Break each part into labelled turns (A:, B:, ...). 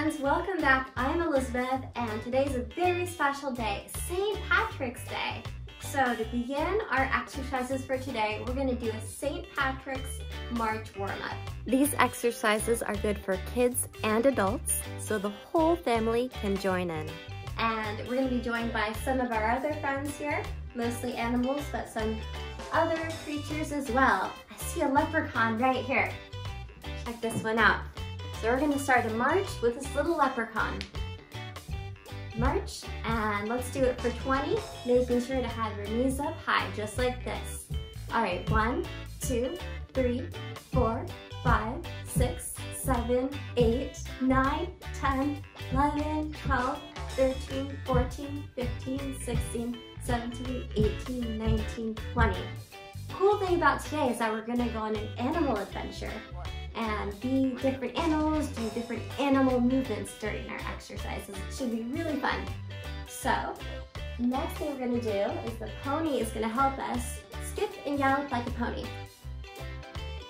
A: friends, welcome back. I'm Elizabeth and today's a very special day, St. Patrick's Day. So to begin our exercises for today, we're gonna do a St. Patrick's March warm-up. These exercises are good for kids and adults, so the whole family can join in. And we're gonna be joined by some of our other friends here, mostly animals, but some other creatures as well. I see a leprechaun right here. Check this one out. So we're gonna start a march with this little leprechaun. March, and let's do it for 20, making sure to have your knees up high, just like this. All right, one, two, three, four, five, six, seven, eight, nine, 10, 11, 12, 13, 14, 15, 16, 17, 18, 19, 20. Cool thing about today is that we're gonna go on an animal adventure and be different animals, do different animal movements during our exercises. It should be really fun. So, next thing we're gonna do is the pony is gonna help us skip and gallop like a pony.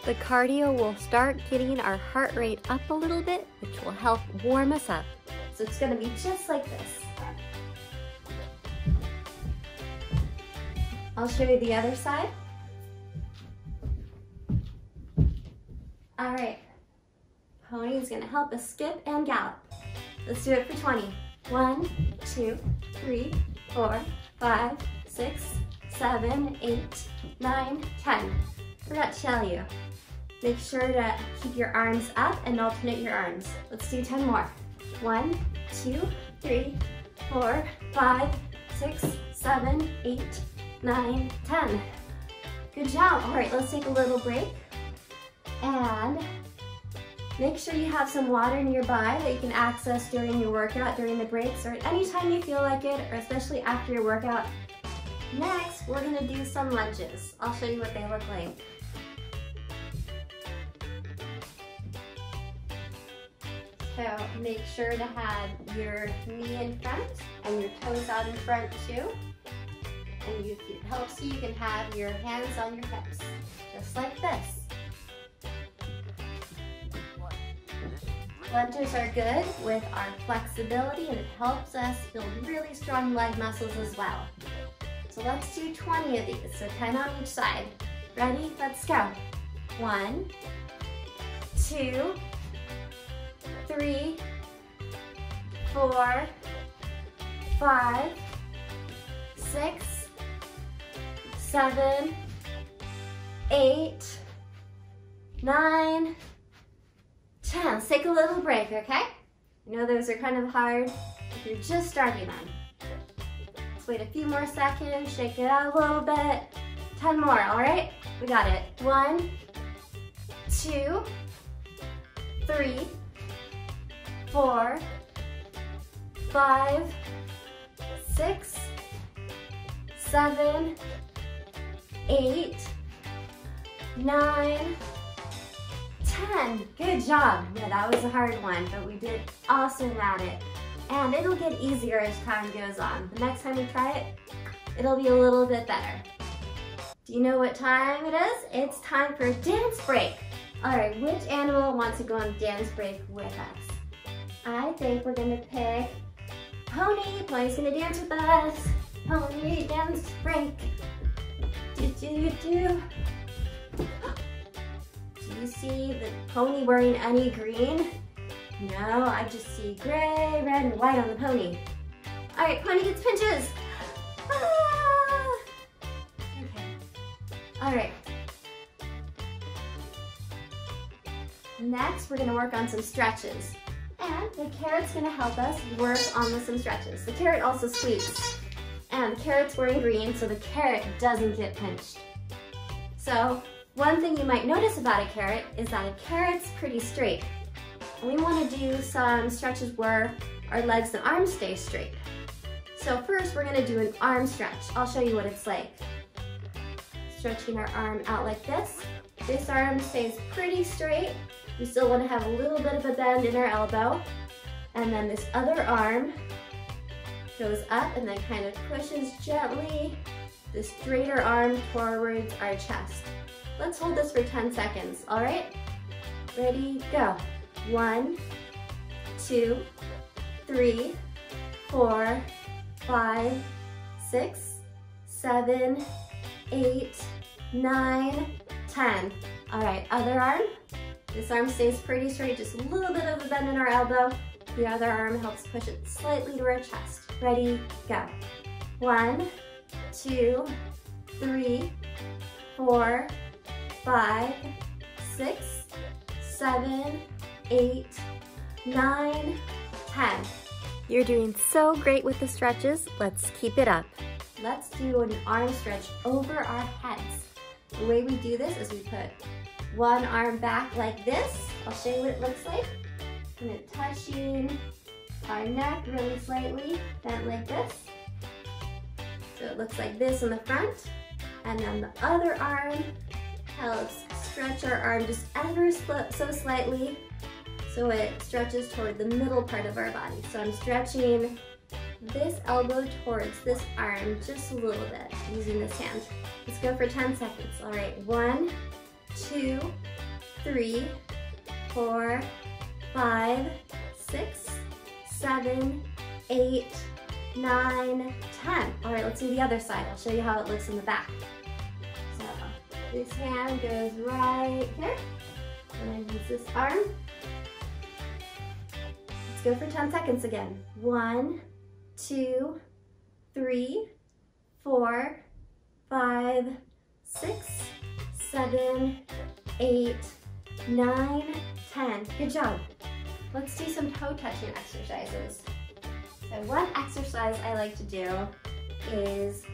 A: The cardio will start getting our heart rate up a little bit, which will help warm us up. So it's gonna be just like this. I'll show you the other side. All right, pony is gonna help us skip and gallop. Let's do it for 20. One, two, three, four, five, six, seven, eight, nine, ten. 10. Forgot to tell you, make sure to keep your arms up and alternate your arms. Let's do 10 more. One, two, three, four, five, six, seven, eight, nine, 10. Good job. All right, let's take a little break. And make sure you have some water nearby that you can access during your workout, during the breaks, or anytime you feel like it, or especially after your workout. Next, we're gonna do some lunges. I'll show you what they look like. So make sure to have your knee in front and your toes out in front too. And you, it helps you, you can have your hands on your hips, just like this. Lunges are good with our flexibility and it helps us build really strong leg muscles as well. So let's do 20 of these, so 10 on each side. Ready? Let's go. One, two, three, four, five, six, seven, eight, nine, 10. Let's take a little break, okay? I know those are kind of hard if you're just starting them. Let's wait a few more seconds, shake it out a little bit. 10 more, all right? We got it. One, two, three, four, five, six, seven, eight, nine, 10. Good job. Yeah, that was a hard one, but we did awesome at it. And it'll get easier as time goes on. The next time we try it, it'll be a little bit better. Do you know what time it is? It's time for dance break. All right, which animal wants to go on dance break with us? I think we're gonna pick Pony. Pony's gonna dance with us. Pony dance break. Do, do, do you see the pony wearing any green? No, I just see gray, red, and white on the pony. All right, pony gets pinches. Ah! Okay. All right. Next, we're gonna work on some stretches. And the carrot's gonna help us work on with some stretches. The carrot also squeaks. And the carrot's wearing green, so the carrot doesn't get pinched. So one thing you might notice about a carrot is that a carrot's pretty straight. We want to do some stretches where our legs and arms stay straight. So first we're going to do an arm stretch. I'll show you what it's like. Stretching our arm out like this. This arm stays pretty straight. We still want to have a little bit of a bend in our elbow. And then this other arm goes up and then kind of pushes gently the straighter arm towards our chest. Let's hold this for 10 seconds, all right? Ready, go. One, two, three, four, five, six, seven, eight, nine, ten. All right, other arm. This arm stays pretty straight, just a little bit of a bend in our elbow. The other arm helps push it slightly to our chest. Ready, go. One, two, three, four, five, six, seven, eight, nine, ten. You're doing so great with the stretches. Let's keep it up. Let's do an arm stretch over our heads. The way we do this is we put one arm back like this. I'll show you what it looks like. And it touching our neck really slightly, bent like this. So it looks like this in the front. And then the other arm helps stretch our arm just ever so slightly so it stretches toward the middle part of our body. So I'm stretching this elbow towards this arm just a little bit using this hand. Let's go for 10 seconds. All right, one, two, three, four, five, six, seven, eight, nine, ten. All right, let's do the other side. I'll show you how it looks in the back. This hand goes right here. And I use this arm. Let's go for 10 seconds again. One, two, three, four, five, six, seven, eight, nine, ten. Good job. Let's do some toe touching exercises. So one exercise I like to do is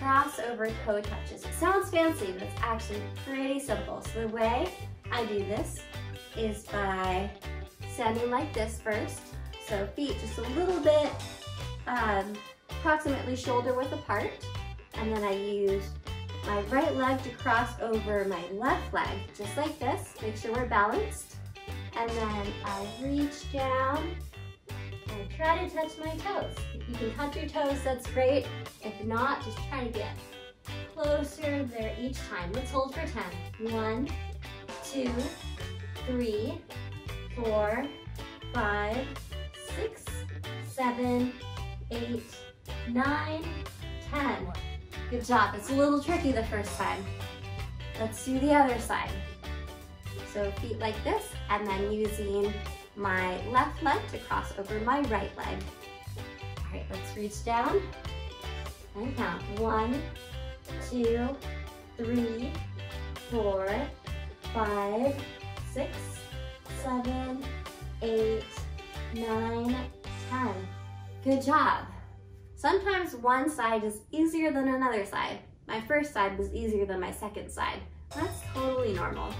A: crossover toe touches. It sounds fancy, but it's actually pretty simple. So the way I do this is by standing like this first. So feet just a little bit um, approximately shoulder width apart. And then I use my right leg to cross over my left leg, just like this. Make sure we're balanced. And then I reach down try to touch my toes. If you can touch your toes, that's great. If not, just try to get closer there each time. Let's hold for 10. One, two, three, four, five, six, seven, eight, nine, ten. Good job. It's a little tricky the first time. Let's do the other side. So feet like this, and then using my left leg to cross over my right leg. All right, let's reach down and count. One, two, three, four, five, six, seven, eight, nine, ten. Good job. Sometimes one side is easier than another side. My first side was easier than my second side. That's totally normal.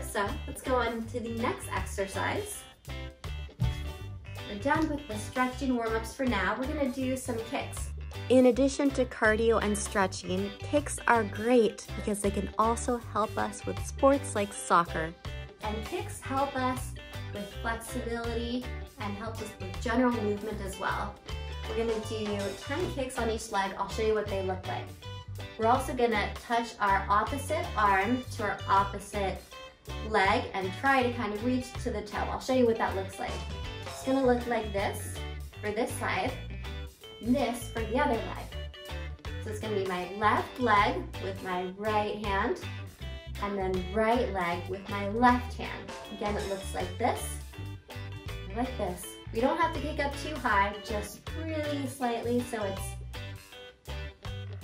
A: So let's go on to the next exercise. We're done with the stretching warm-ups for now. We're gonna do some kicks. In addition to cardio and stretching, kicks are great because they can also help us with sports like soccer. And kicks help us with flexibility and helps us with general movement as well. We're gonna do 10 kicks on each leg. I'll show you what they look like. We're also gonna touch our opposite arm to our opposite leg and try to kind of reach to the toe. I'll show you what that looks like. It's gonna look like this for this side, this for the other leg. So it's gonna be my left leg with my right hand, and then right leg with my left hand. Again, it looks like this, like this. We don't have to kick up too high, just really slightly so it's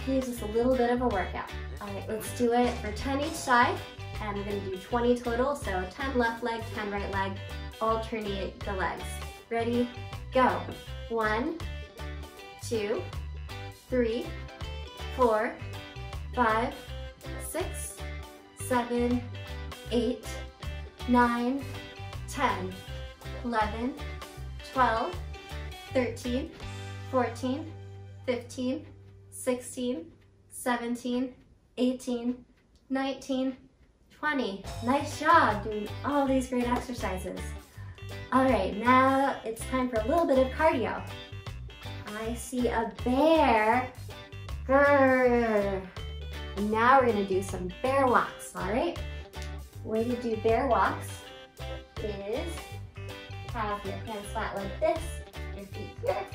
A: gives us a little bit of a workout. All right, let's do it for 10 each side, and we're gonna do 20 total, so 10 left leg, 10 right leg, alternate the legs. Ready, go. One, two, three, four, five, six, seven, eight, nine, 10, 11, 12, 13, 14, 15, 16, 17, 18, 19, 20. Nice job doing all these great exercises. All right, now it's time for a little bit of cardio. I see a bear. Grrr. Now we're gonna do some bear walks, all right? Way to do bear walks is have your hands flat like this, your feet here.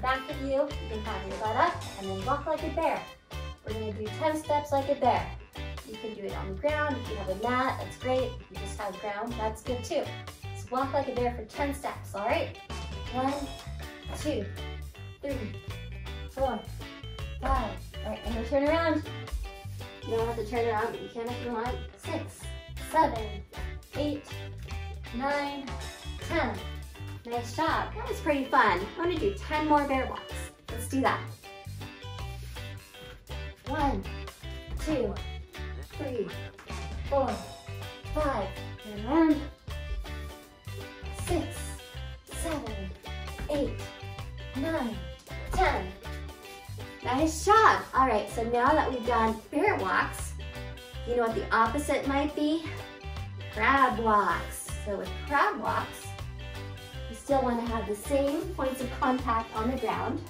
A: Back of you, you can have your butt up and then walk like a bear. We're gonna do 10 steps like a bear. You can do it on the ground. If you have a mat, that's great. If you just have ground, that's good too. So walk like a bear for 10 steps, all right? One, two, three, four, five. All right, I'm gonna turn around. You don't have to turn around, but you can if you want. Six, seven, eight, nine, ten. Nice job. That was pretty fun. I want to do 10 more bear walks. Let's do that. One, two, three, four, five, and around. Six, seven, eight, nine, ten. Nice job. All right, so now that we've done bear walks, you know what the opposite might be? Crab walks. So with crab walks, we still want to have the same points of contact on the ground.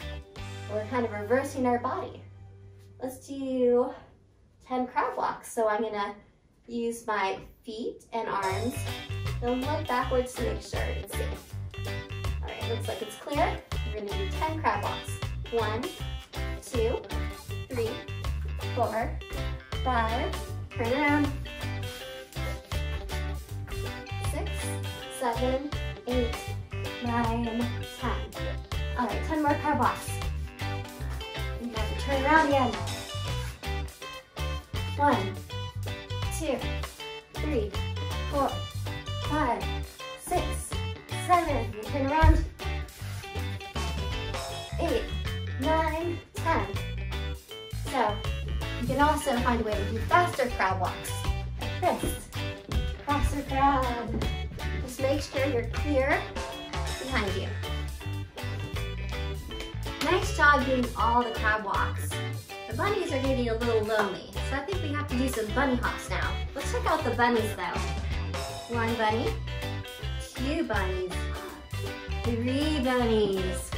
A: We're kind of reversing our body. Let's do 10 crab walks. So I'm gonna use my feet and arms and look backwards to make sure it's safe. All right, looks like it's clear. We're gonna do 10 crab walks. One, two, three, four, five, turn around, six, seven, eight, nine, ten. All right, 10 more crab walks. You have to turn around again. One, two, three, four, five, six, seven. Turn around. Eight, nine, ten. So you can also find a way to do faster crab walks. Like this. Faster crab. Just make sure you're clear behind you. Nice job doing all the crab walks. The bunnies are getting a little lonely, so I think we have to do some bunny hops now. Let's check out the bunnies though. One bunny, two bunnies, three bunnies.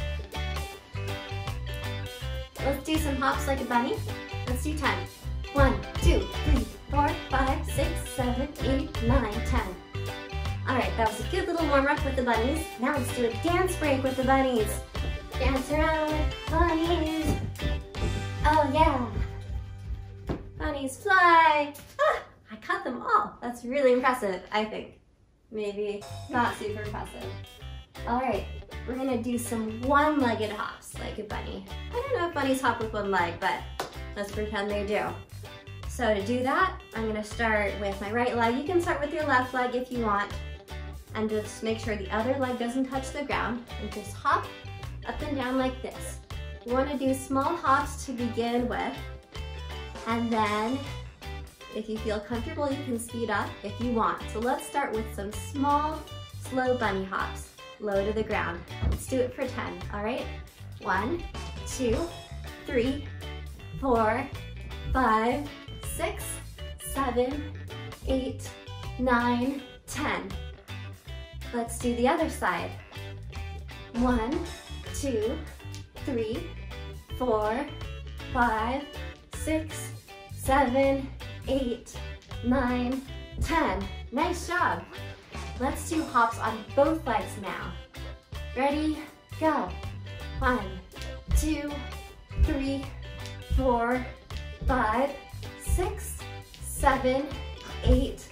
A: Let's do some hops like a bunny. Let's do 10. One, two, three, four, five, six, seven, eight, nine, ten. All right, that was a good little warm up with the bunnies. Now let's do a dance break with the bunnies. Dance around with bunnies. Oh yeah. Bunnies fly. Ah, I caught them all. That's really impressive, I think. Maybe not super impressive. All right, we're gonna do some one-legged hops like a bunny. I don't know if bunnies hop with one leg, but let's pretend they do. So to do that, I'm gonna start with my right leg. You can start with your left leg if you want, and just make sure the other leg doesn't touch the ground, and just hop up and down like this. You wanna do small hops to begin with, and then if you feel comfortable, you can speed up if you want. So let's start with some small, slow bunny hops, low to the ground. Let's do it for 10, all right? One, two, three, four, five, six, seven, eight, nine, ten. Let's do the other side. One, two, three, four, five, six, seven, eight, nine, ten. Nice job. Let's do hops on both legs now. Ready, go. One, two, three, four, five, six, seven, eight,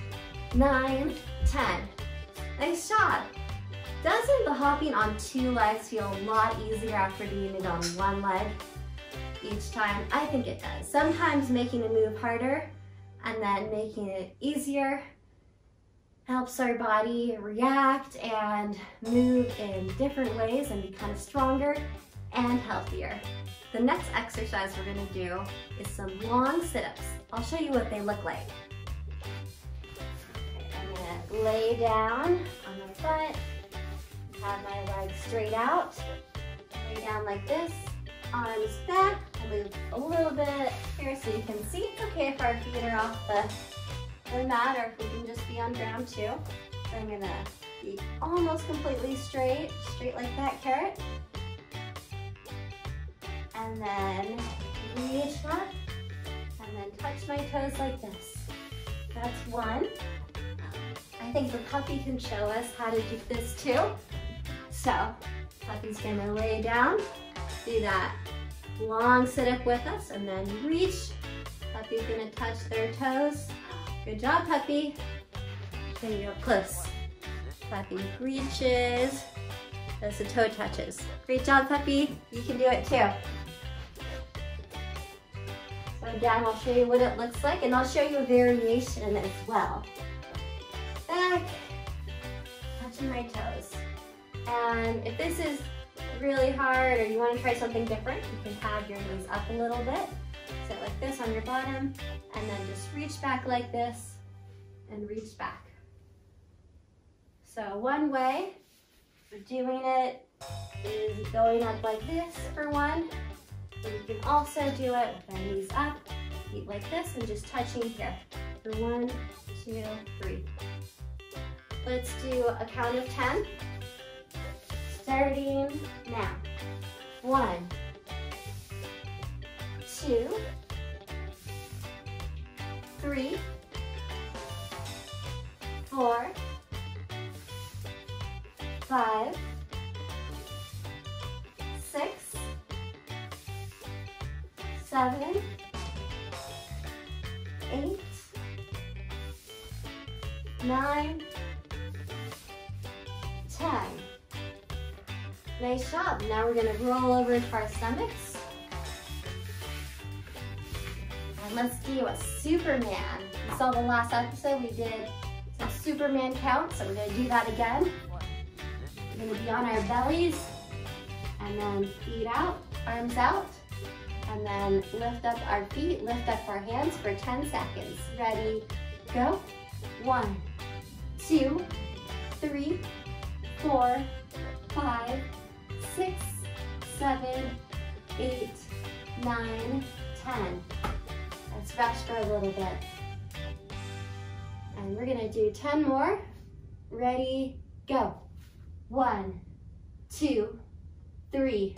A: nine, ten. Nice job. Doesn't the hopping on two legs feel a lot easier after doing it on one leg each time? I think it does. Sometimes making a move harder and then making it easier helps our body react and move in different ways and be kind of stronger and healthier. The next exercise we're gonna do is some long sit-ups. I'll show you what they look like. I'm gonna lay down on my butt, have my legs straight out, lay down like this, arms back, move a little bit here so you can see. Okay if our feet are off the, the mat or if we can just be on ground too. So I'm gonna be almost completely straight, straight like that carrot. And then reach up and then touch my toes like this. That's one. I I think the puppy can show us how to do this too. So, puppy's gonna lay down, do that long sit up with us, and then reach. Puppy's gonna touch their toes. Good job, puppy. There you go, close. Puppy reaches as the toe touches. Great job, puppy. You can do it too. So again, I'll show you what it looks like and I'll show you a variation as well. Back, touching my toes. And if this is really hard or you wanna try something different, you can have your knees up a little bit. Sit like this on your bottom and then just reach back like this and reach back. So one way of doing it is going up like this for one. But you can also do it with our knees up, feet like this, and just touching here for one, two, three. Let's do a count of 10. Starting now. One, two, three, four, five, six, seven, eight, nine, job. Now we're gonna roll over to our stomachs. And let's do a Superman. You saw the last episode, we did some Superman counts, so we're gonna do that again. We're gonna be on our bellies, and then feet out, arms out, and then lift up our feet, lift up our hands for 10 seconds. Ready, go. One, two, three, four, five, six, seven, eight, nine, ten. Let's rest for a little bit. And we're gonna do 10 more. Ready, go. One, two, three,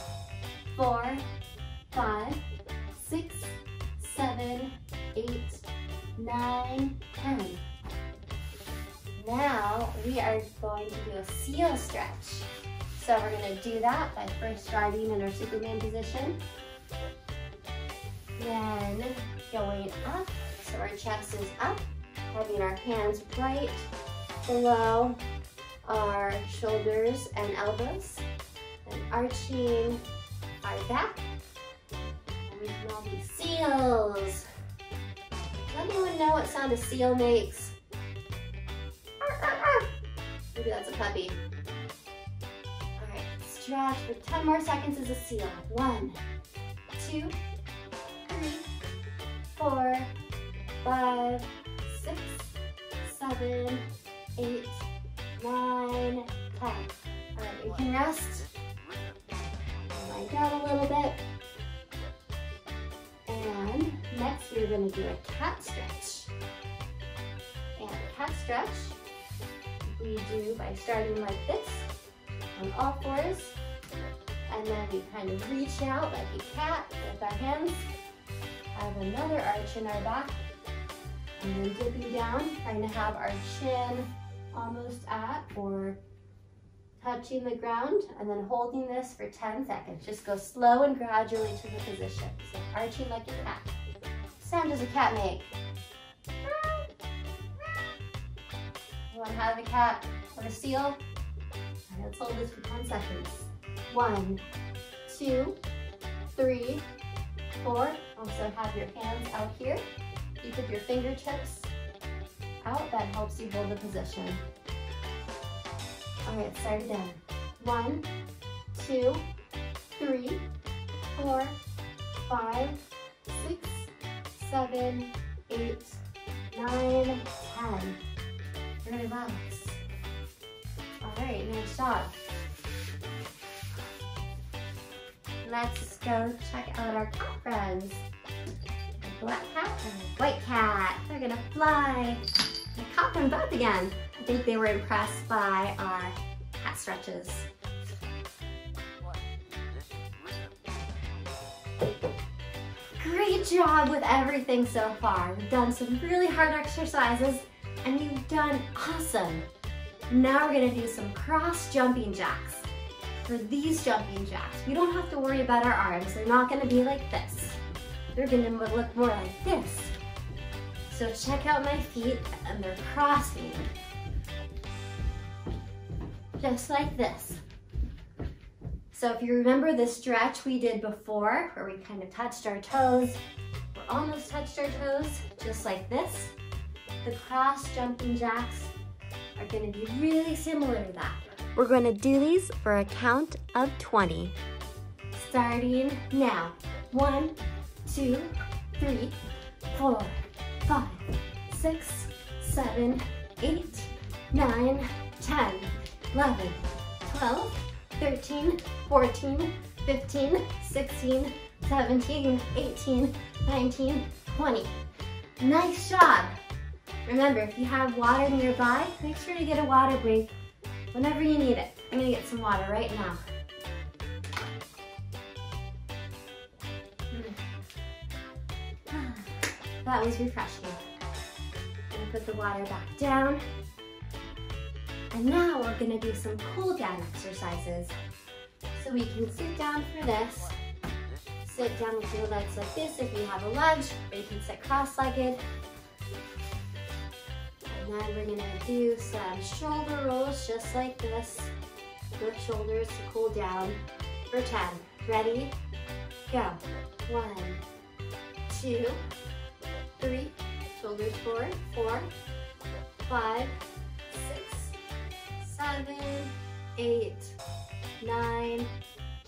A: four, five, six, seven, eight, nine, ten. Now we are going to do a seal stretch. So we're gonna do that by first starting in our Superman position. Then going up, so our chest is up, having our hands right below our shoulders and elbows, and arching our back. And we can all be seals. Let anyone know what sound a seal makes? Maybe that's a puppy. All right, stretch for 10 more seconds as a seal. One, two, three, four, five, six, seven, eight, nine, ten. All right, we can rest. Lie down a little bit. And next we're gonna do a cat stretch. And a cat stretch we do by starting like this on all fours. And then we kind of reach out like a cat with our hands. Have another arch in our back. And then dipping down, trying to have our chin almost at or touching the ground and then holding this for 10 seconds. Just go slow and gradually to the position. So arching like a cat. Sound does a cat make? To have a cat or a seal? Right, let's hold this for 10 seconds. One, two, three, four. Also have your hands out here. You put your fingertips out. That helps you hold the position. All right, start again. One, two, three, four, five, six, seven, eight, nine, ten. Relax. All right, nice job. Let's go check out our friends. A black cat and a white cat. They're gonna fly. I caught them both again. I think they were impressed by our cat stretches. Great job with everything so far. We've done some really hard exercises. And you've done awesome. Now we're gonna do some cross jumping jacks. For these jumping jacks, we don't have to worry about our arms. They're not gonna be like this. They're gonna look more like this. So check out my feet and they're crossing. Just like this. So if you remember the stretch we did before, where we kind of touched our toes, or almost touched our toes, just like this, the cross jumping jacks are gonna be really similar to that. We're gonna do these for a count of 20. Starting now. One, two, three, four, five, six, seven, eight, nine, 10, 11, 12, 13, 14, 15, 16, 17, 18, 19, 20. Nice job. Remember, if you have water nearby, make sure to get a water break whenever you need it. I'm gonna get some water right now. That was refreshing. Gonna put the water back down. And now we're gonna do some cool down exercises. So we can sit down for this. Sit down with your legs like this if you have a lunge, or you can sit cross-legged. Then we're gonna do some shoulder rolls just like this with shoulders to cool down for 10. Ready? Go. One, two, three, shoulders forward, four, five, six, seven, eight, nine,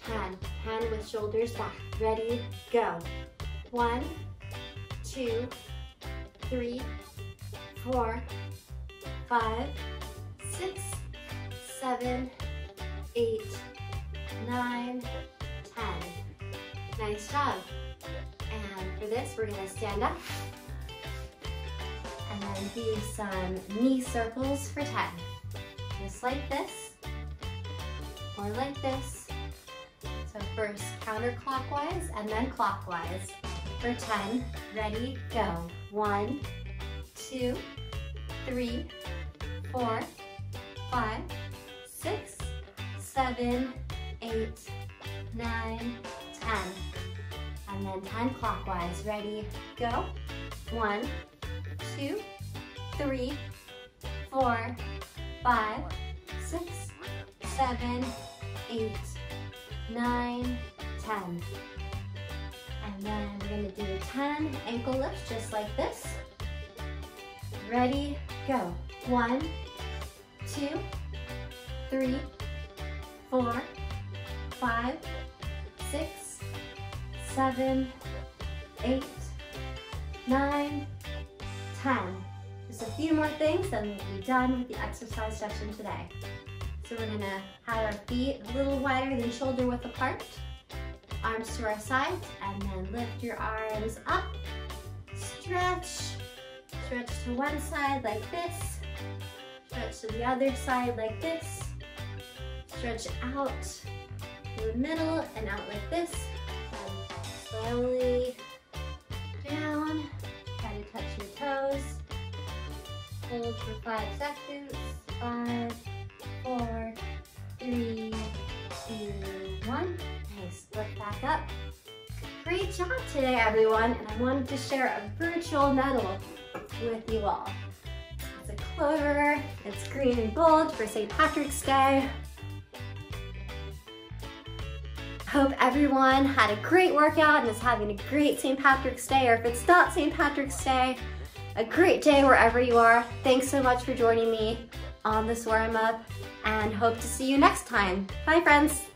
A: ten. Ten with shoulders back. Ready, go. One, two, three, four, five, six, seven, eight, nine, ten. Nice job. And for this, we're gonna stand up and then do some knee circles for 10. Just like this, or like this. So first counterclockwise and then clockwise for 10. Ready, go. One, two, three, four, five, six, seven, eight, nine, ten. And then 10 clockwise. Ready, go. One, two, three, four, five, six, seven, eight, nine, ten. And then we're gonna do 10 ankle lifts just like this. Ready, go. One, two, three, four, five, six, seven, eight, nine, 10. Just a few more things and we'll be done with the exercise session today. So we're gonna have our feet a little wider than shoulder width apart, arms to our sides, and then lift your arms up, stretch, stretch to one side like this, stretch to the other side like this, stretch out to the middle and out like this, and slowly down, try to touch your toes, hold for five seconds, five, four, three, two, one. Nice, lift back up. Great job today, everyone, and I wanted to share a virtual medal with you all. It's it's green and gold for St. Patrick's Day. Hope everyone had a great workout and is having a great St. Patrick's Day, or if it's not St. Patrick's Day, a great day wherever you are. Thanks so much for joining me on this warm up and hope to see you next time. Bye friends.